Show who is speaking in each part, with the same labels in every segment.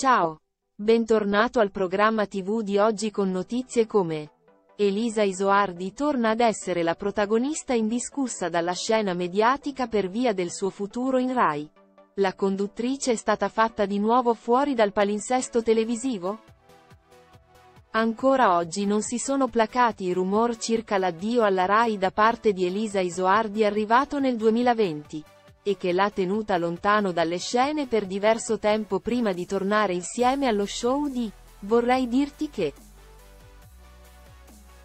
Speaker 1: Ciao. Bentornato al programma TV di oggi con notizie come Elisa Isoardi torna ad essere la protagonista indiscussa dalla scena mediatica per via del suo futuro in Rai. La conduttrice è stata fatta di nuovo fuori dal palinsesto televisivo? Ancora oggi non si sono placati i rumor circa l'addio alla Rai da parte di Elisa Isoardi arrivato nel 2020 e che l'ha tenuta lontano dalle scene per diverso tempo prima di tornare insieme allo show di Vorrei dirti che.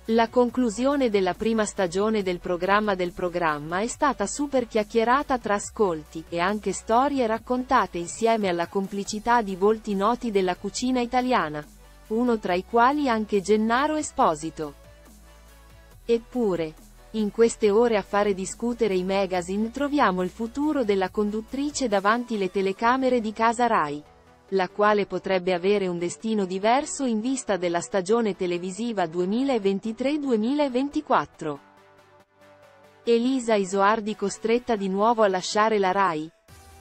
Speaker 1: La conclusione della prima stagione del programma del programma è stata super chiacchierata tra ascolti, e anche storie raccontate insieme alla complicità di volti noti della cucina italiana. Uno tra i quali anche Gennaro Esposito. Eppure, in queste ore a fare discutere i magazine troviamo il futuro della conduttrice davanti le telecamere di casa Rai, la quale potrebbe avere un destino diverso in vista della stagione televisiva 2023-2024. Elisa Isoardi costretta di nuovo a lasciare la Rai?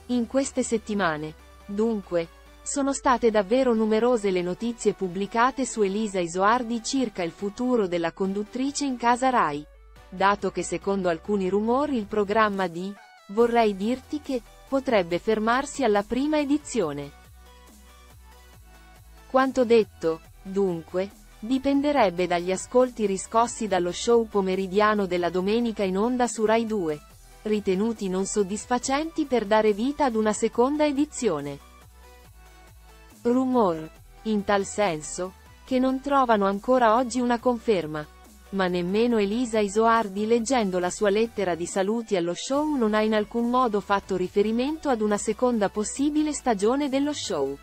Speaker 1: In queste settimane, dunque, sono state davvero numerose le notizie pubblicate su Elisa Isoardi circa il futuro della conduttrice in casa Rai dato che secondo alcuni rumori il programma di Vorrei dirti che potrebbe fermarsi alla prima edizione. Quanto detto, dunque, dipenderebbe dagli ascolti riscossi dallo show pomeridiano della domenica in onda su Rai 2, ritenuti non soddisfacenti per dare vita ad una seconda edizione. Rumor, in tal senso, che non trovano ancora oggi una conferma ma nemmeno Elisa Isoardi leggendo la sua lettera di saluti allo show non ha in alcun modo fatto riferimento ad una seconda possibile stagione dello show.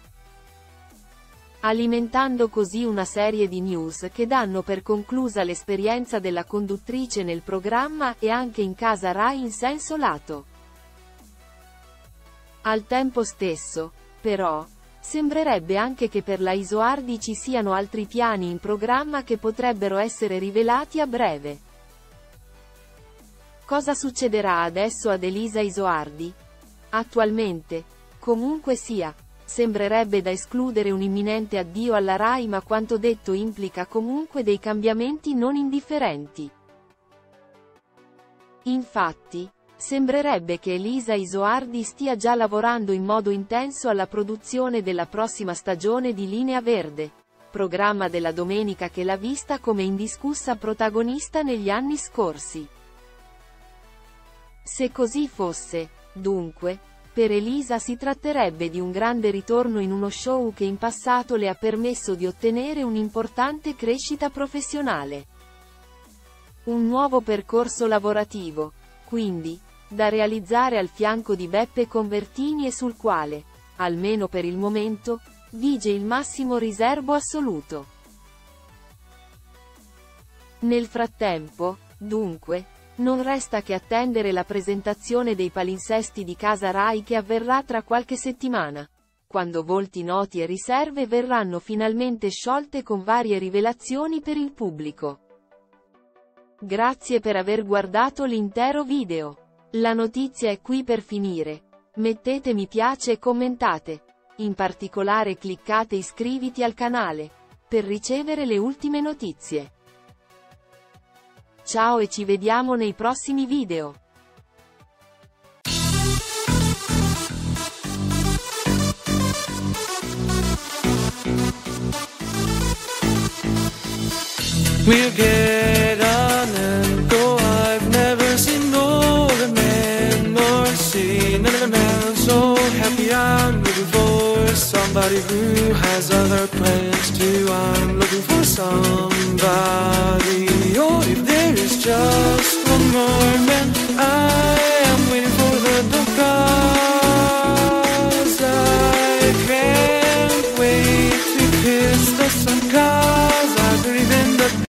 Speaker 1: Alimentando così una serie di news che danno per conclusa l'esperienza della conduttrice nel programma e anche in casa Rai in senso lato. Al tempo stesso, però, Sembrerebbe anche che per la Isoardi ci siano altri piani in programma che potrebbero essere rivelati a breve. Cosa succederà adesso ad Elisa Isoardi? Attualmente, comunque sia, sembrerebbe da escludere un imminente addio alla RAI ma quanto detto implica comunque dei cambiamenti non indifferenti. Infatti, Sembrerebbe che Elisa Isoardi stia già lavorando in modo intenso alla produzione della prossima stagione di Linea Verde, programma della domenica che l'ha vista come indiscussa protagonista negli anni scorsi. Se così fosse, dunque, per Elisa si tratterebbe di un grande ritorno in uno show che in passato le ha permesso di ottenere un'importante crescita professionale. Un nuovo percorso lavorativo, quindi, da realizzare al fianco di Beppe Convertini e sul quale, almeno per il momento, vige il massimo riservo assoluto. Nel frattempo, dunque, non resta che attendere la presentazione dei palinsesti di casa Rai che avverrà tra qualche settimana, quando volti noti e riserve verranno finalmente sciolte con varie rivelazioni per il pubblico. Grazie per aver guardato l'intero video. La notizia è qui per finire. Mettete mi piace e commentate. In particolare cliccate iscriviti al canale. Per ricevere le ultime notizie. Ciao e ci vediamo nei prossimi video. We'll who has other plans too. I'm looking for somebody.